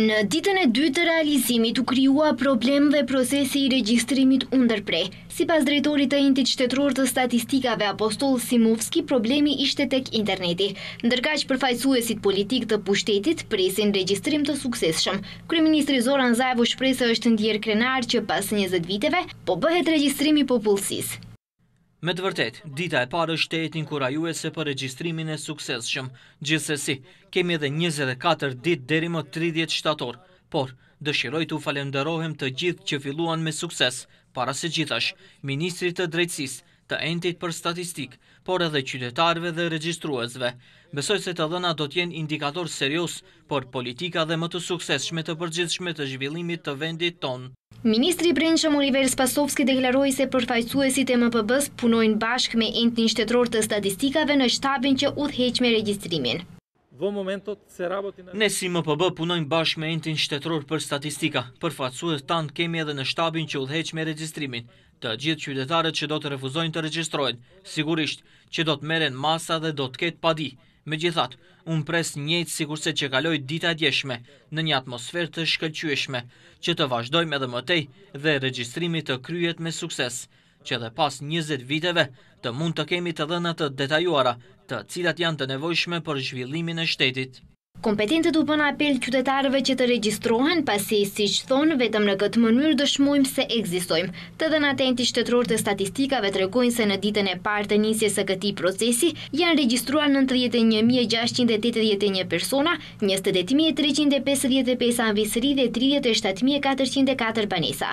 Në ditën e dytë të realizimit u krijua problem dhe procesi i regjistrimit u ndërpre. Sipas drejtorit të Entit Shtetëror të Statistikave Apostoll Simovski problemi ishte tek interneti. Ndërkaq përfaqësuesit politikë të pushtetit presin regjistrim të suksesshëm. Kryeministri Zoran Zaev u shpreh se është ndier krenar që pas njëzet viteve po bëhet regjistrim i popullsisë. Me të vërtetë, dita e parë është tejet inkurajuese për regjistrimin e suksesshëm. Gjithsesi, kemi edhe 24 ditë deri më 30 shtator, por dëshiroj t'u falënderohem të gjithë që filluan me sukses, para së gjithash, Ministrit të Drejtësisë, të Entit për Statistikë, por edhe qytetarëve dhe regjistruesve. Besoj se të dhënat do të jenë indikator serioz për politika edhe më të suksesshme të përgjithshme të zhvillimit të vendit tonë. Ministri i Brendshëm Oliver Spasovski deklaroi se përfaqësuesit e MPB-së punojnë bashkë me Entin Shtetëror të Statistikave në shtabin që udhëheq me regjistrimin. Ne si MPB punojmë bashkë me Entin Shtetëror për Statistika, përfaqësues tanë kemi edhe në shtabin që udhëheq me regjistrimin. Të gjithë qytetarët që do të refuzojnë të regjistrohen, sigurisht, që do të merren masa dhe do të ketë padi, Megjithatë, unë pres njëjtë sikurse që kaloi dita e djeshme, në një atmosferë të shkëlqyeshme, që të vazhdojmë edhe më tej dhe regjistrimi të kryhet me sukses, që edhe pas njëzet viteve të mund të kemi të dhëna të detajuara, të cilat janë të nevojshme për zhvillimin e shtetit. Kompetentët u bënë apel qytetarëve që të regjistrohen, pasi, siç thonë, vetëm në këtë mënyrë dëshmojmë se ekzistojmë. Të dhënat e Entit Shtetëror të Statistikave tregojnë se në ditën e parë të nisjes së këtij procesi janë regjistruar nëntëdhjetë e një mijë e gjashtëqind e tetëdhjetë e një persona, njëzet e tetë mijë e treqind e pesëdhjetë e pesë amvisëri dhe tridhjetë e shtatë mijë e katërqind e katër banesa.